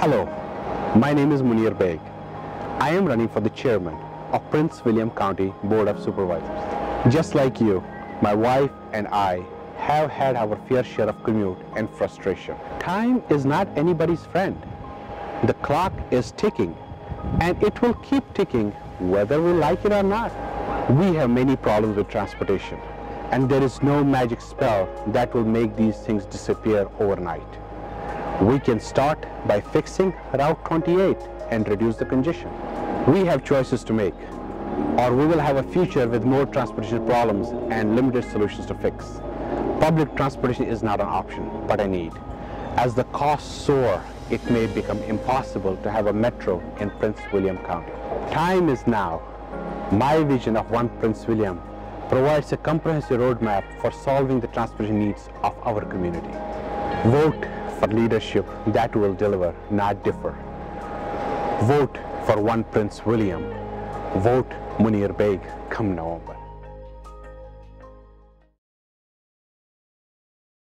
Hello, my name is Muneer Baig. I am running for the chairman of Prince William County Board of Supervisors. Just like you, my wife and I have had our fair share of commute and frustration. Time is not anybody's friend. The clock is ticking and it will keep ticking whether we like it or not. We have many problems with transportation and there is no magic spell that will make these things disappear overnight. We can start by fixing Route 28 and reduce the congestion. We have choices to make or we will have a future with more transportation problems and limited solutions to fix. Public transportation is not an option, but a need. As the costs soar, it may become impossible to have a metro in Prince William County. Time is now. My vision of One Prince William provides a comprehensive roadmap for solving the transportation needs of our community. Vote for leadership that will deliver, not differ. Vote for One Prince William. Vote Muneer Baig come November.